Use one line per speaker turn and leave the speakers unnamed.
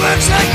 made